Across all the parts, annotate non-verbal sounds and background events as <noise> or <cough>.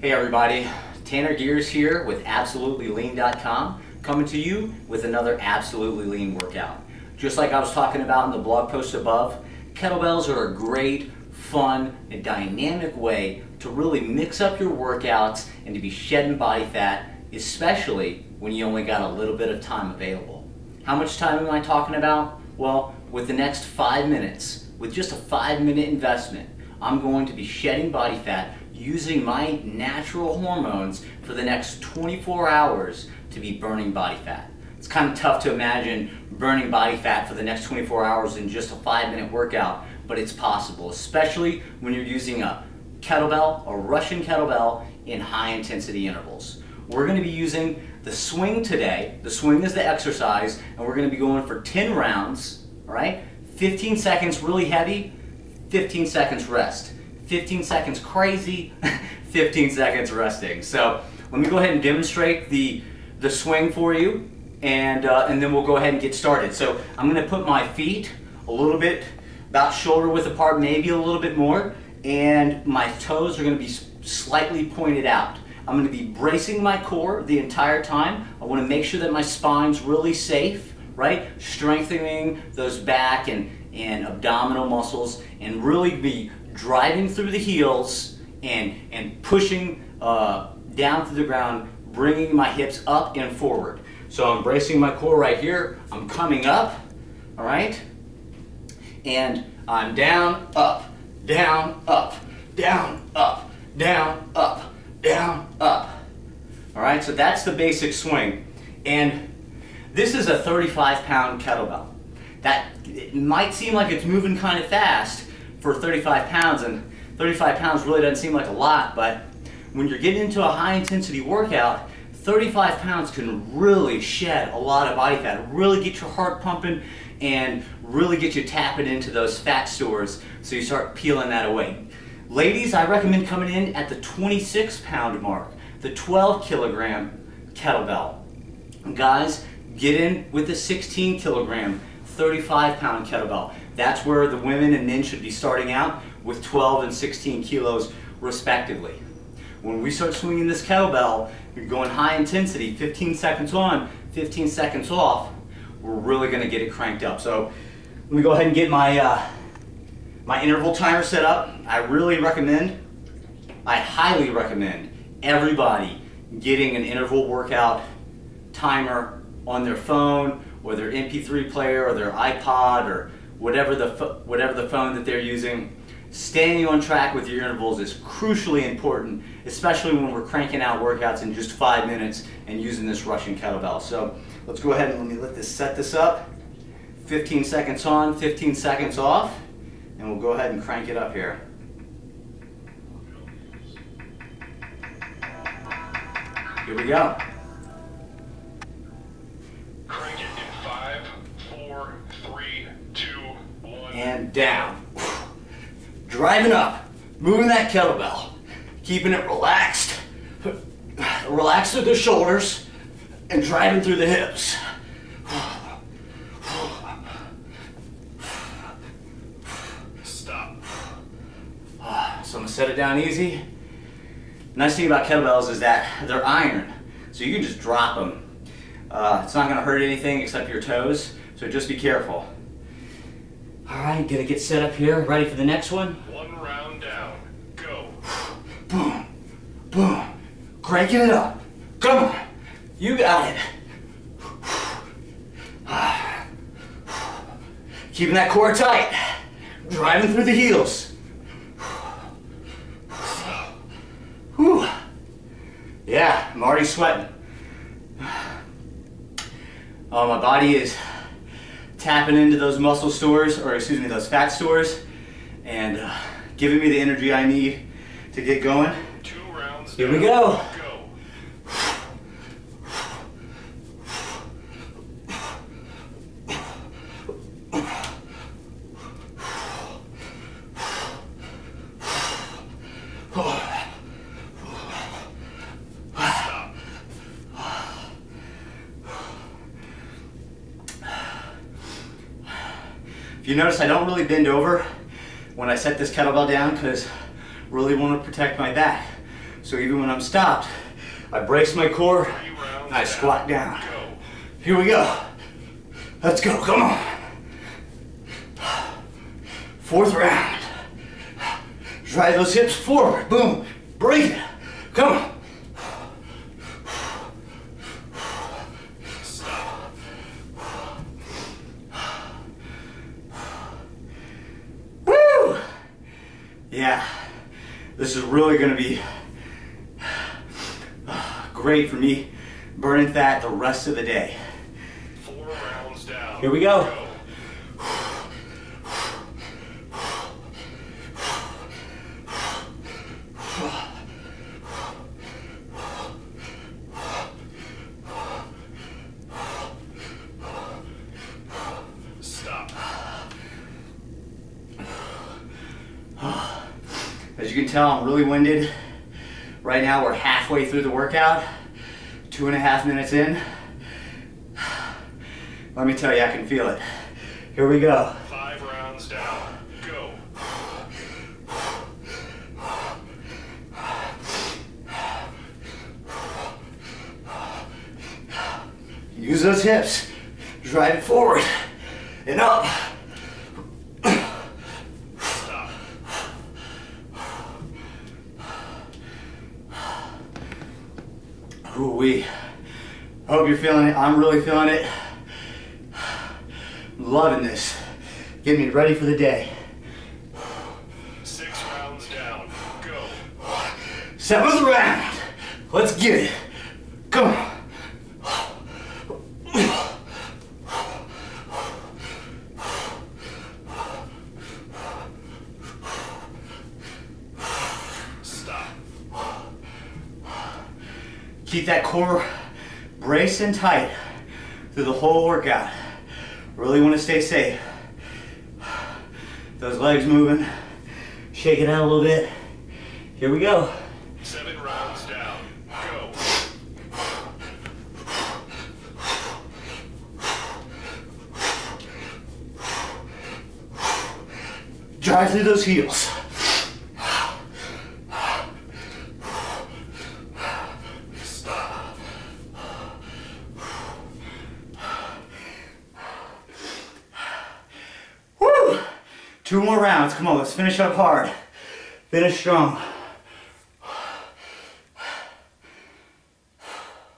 Hey everybody, Tanner Gers here with AbsolutelyLean.com coming to you with another Absolutely Lean workout. Just like I was talking about in the blog post above, kettlebells are a great, fun, and dynamic way to really mix up your workouts and to be shedding body fat, especially when you only got a little bit of time available. How much time am I talking about? Well, with the next five minutes, with just a five minute investment, I'm going to be shedding body fat using my natural hormones for the next 24 hours to be burning body fat. It's kind of tough to imagine burning body fat for the next 24 hours in just a five minute workout, but it's possible, especially when you're using a kettlebell, a Russian kettlebell in high intensity intervals. We're going to be using the swing today. The swing is the exercise, and we're going to be going for 10 rounds, all right? 15 seconds really heavy, 15 seconds rest. 15 seconds crazy, <laughs> 15 seconds resting. So let me go ahead and demonstrate the, the swing for you and, uh, and then we'll go ahead and get started. So I'm gonna put my feet a little bit about shoulder width apart, maybe a little bit more, and my toes are gonna be slightly pointed out. I'm gonna be bracing my core the entire time. I wanna make sure that my spine's really safe, right? Strengthening those back and, and abdominal muscles and really be driving through the heels and, and pushing uh, down through the ground, bringing my hips up and forward. So I'm bracing my core right here. I'm coming up, all right? And I'm down, up, down, up, down, up, down, up, down, up. All right, so that's the basic swing. And this is a 35 pound kettlebell. That might seem like it's moving kind of fast, for 35 pounds, and 35 pounds really doesn't seem like a lot, but when you're getting into a high intensity workout, 35 pounds can really shed a lot of body fat, really get your heart pumping, and really get you tapping into those fat stores so you start peeling that away. Ladies, I recommend coming in at the 26 pound mark, the 12 kilogram kettlebell. Guys, get in with the 16 kilogram, 35 pound kettlebell. That's where the women and men should be starting out with 12 and 16 kilos respectively. When we start swinging this kettlebell, you're going high intensity, 15 seconds on, 15 seconds off, we're really gonna get it cranked up. So let me go ahead and get my, uh, my interval timer set up. I really recommend, I highly recommend everybody getting an interval workout timer on their phone or their MP3 player or their iPod or whatever the, whatever the phone that they're using. Staying on track with your intervals is crucially important, especially when we're cranking out workouts in just five minutes and using this Russian kettlebell. So let's go ahead and let me let this set this up. 15 seconds on, 15 seconds off, and we'll go ahead and crank it up here. Here we go. And down. Driving up, moving that kettlebell, keeping it relaxed, relaxed through the shoulders, and driving through the hips. Stop. So I'm gonna set it down easy. Nice thing about kettlebells is that they're iron, so you can just drop them. Uh, it's not gonna hurt anything except your toes, so just be careful. All right, gonna get set up here. Ready for the next one? One round down. Go. <sighs> Boom, boom. Cranking it up. Come on. You got it. <sighs> <sighs> Keeping that core tight. Driving through the heels. Whew. Yeah, I'm already sweating. Oh, my body is tapping into those muscle stores, or excuse me, those fat stores, and uh, giving me the energy I need to get going. Two rounds. Here we go. You notice I don't really bend over when I set this kettlebell down because really want to protect my back. So even when I'm stopped, I brace my core and I squat down. Here we go. Let's go, come on. Fourth round. Drive those hips forward, boom, Breathe. Come on. Stop. Woo! Yeah, this is really gonna be great for me burning fat the rest of the day. Four rounds down. Here we go. Go. Stop. As you can tell, I'm really winded. Right now, we're halfway through the workout, two and a half minutes in. Let me tell you, I can feel it. Here we go. Five rounds down. Go. Use those hips. Drive it forward and up. Stop. Ooh wee. Hope you're feeling it. I'm really feeling it. Loving this. Getting me ready for the day. Six rounds down. Go. Seventh round. Let's get it. Come on. Keep that core braced and tight through the whole workout. Really want to stay safe. Those legs moving. Shake it out a little bit. Here we go. Seven rounds down. Go. Drive through those heels. Two more rounds. Come on, let's finish up hard. Finish strong.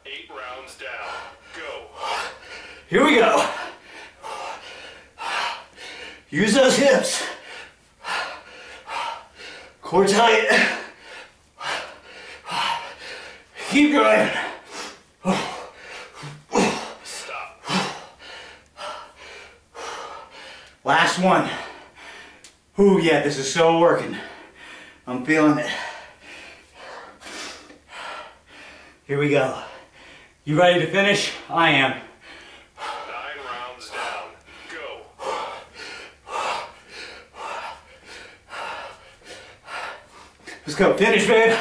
Eight rounds down. Go. Here we go. Use those hips. Core tight. Keep going. Stop. Last one. Ooh, yeah, this is so working. I'm feeling it. Here we go. You ready to finish? I am. Nine rounds down. Go. Let's go. Finish, babe.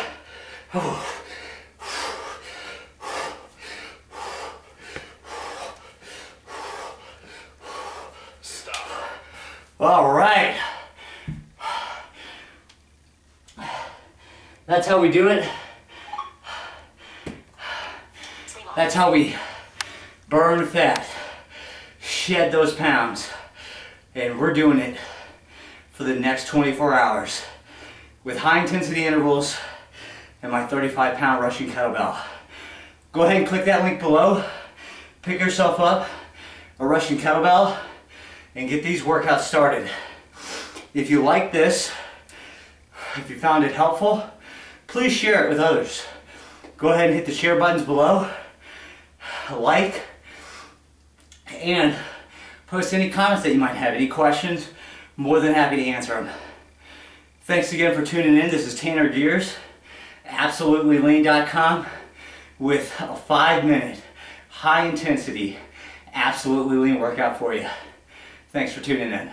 Stop. All right. That's how we do it. That's how we burn fat, shed those pounds. And we're doing it for the next 24 hours with high intensity intervals and my 35 pound Russian kettlebell. Go ahead and click that link below. Pick yourself up a Russian kettlebell and get these workouts started. If you like this, if you found it helpful, please share it with others. Go ahead and hit the share buttons below, like, and post any comments that you might have, any questions, more than happy to answer them. Thanks again for tuning in. This is Tanner Gers, absolutelylean.com with a five minute, high intensity, absolutely lean workout for you. Thanks for tuning in.